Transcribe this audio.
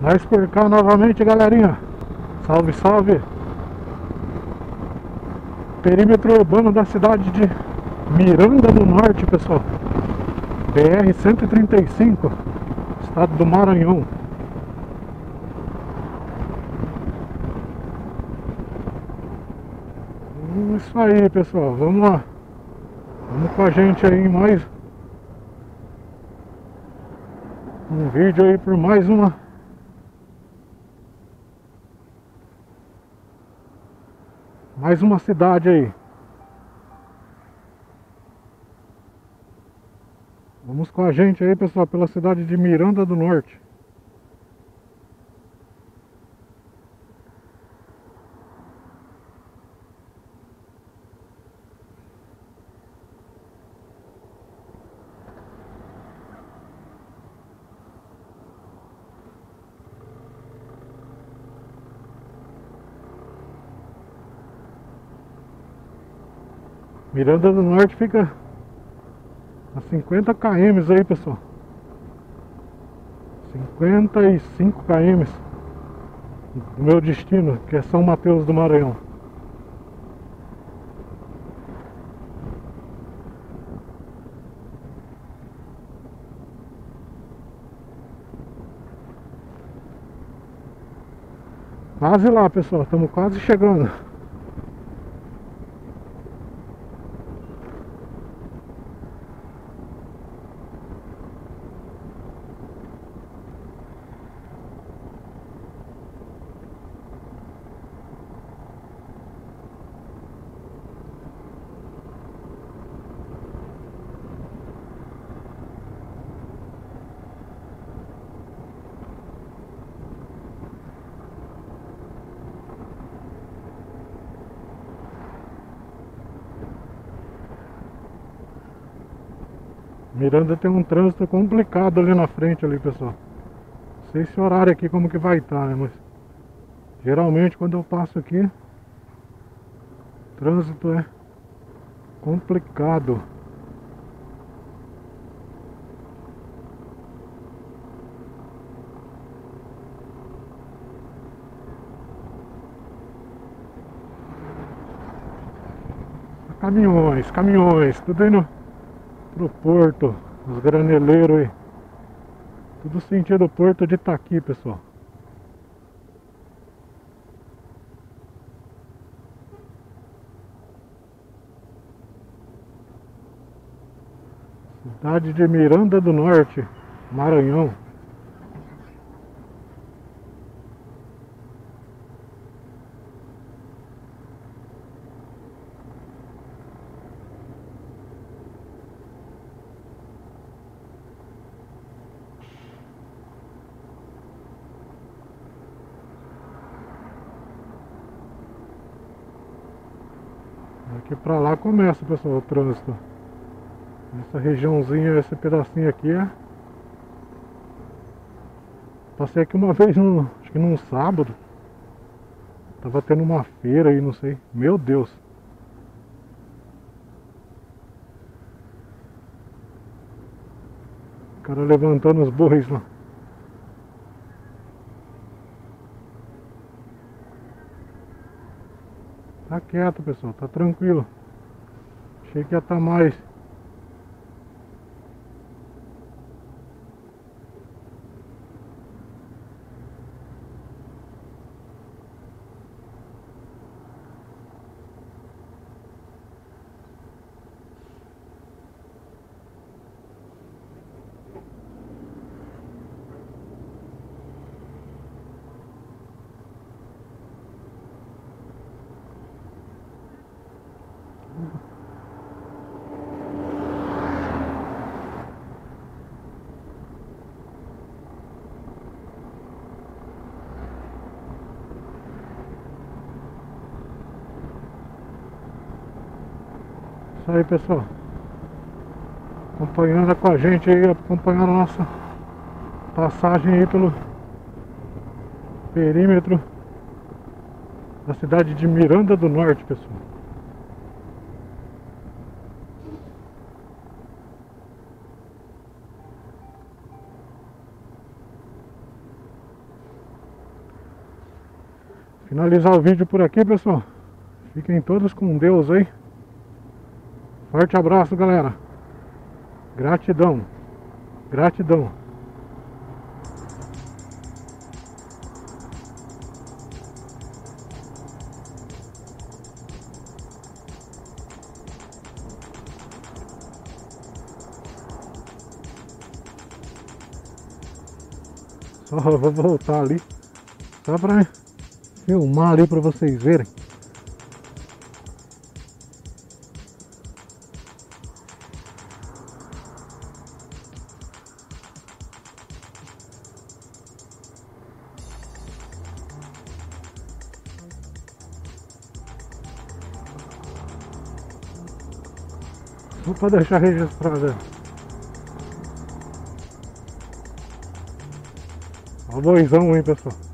Por cá novamente, galerinha. Salve, salve. Perímetro urbano da cidade de Miranda do Norte, pessoal. BR 135, estado do Maranhão. Hum, Isso aí, pessoal. Vamos lá. Vamos com a gente aí em mais um vídeo aí por mais uma mais uma cidade aí. Vamos com a gente aí, pessoal, pela cidade de Miranda do Norte. Miranda do Norte fica a 50 km aí, pessoal. 55 km do meu destino, que é São Mateus do Maranhão. Quase lá, pessoal, estamos quase chegando. Miranda tem um trânsito complicado ali na frente ali, pessoal. Não sei esse horário aqui como que vai estar, né? Mas geralmente quando eu passo aqui, o trânsito é complicado. Caminhões, caminhões, tudo indo pro porto, os graneleiros aí. Tudo sentido porto de Itaqui, pessoal. Cidade de Miranda do Norte, Maranhão. Daqui pra lá começa, pessoal, o trânsito. Essa regiãozinha, esse pedacinho aqui é... Passei aqui uma vez, acho que num sábado. Tava tendo uma feira aí, não sei. Meu Deus. O cara levantando os bois lá. Quieto, pessoal, tá tranquilo. Achei que ia estar tá mais. Isso aí pessoal Acompanhando com a gente aí Acompanhando a nossa Passagem aí pelo Perímetro Da cidade de Miranda do Norte pessoal finalizar o vídeo por aqui, pessoal. Fiquem todos com Deus aí. Forte abraço, galera. Gratidão. Gratidão. Só vou voltar ali. Só pra filmar ali pra vocês verem. Só pra deixar registrado. Ó, boizão, hein, pessoal.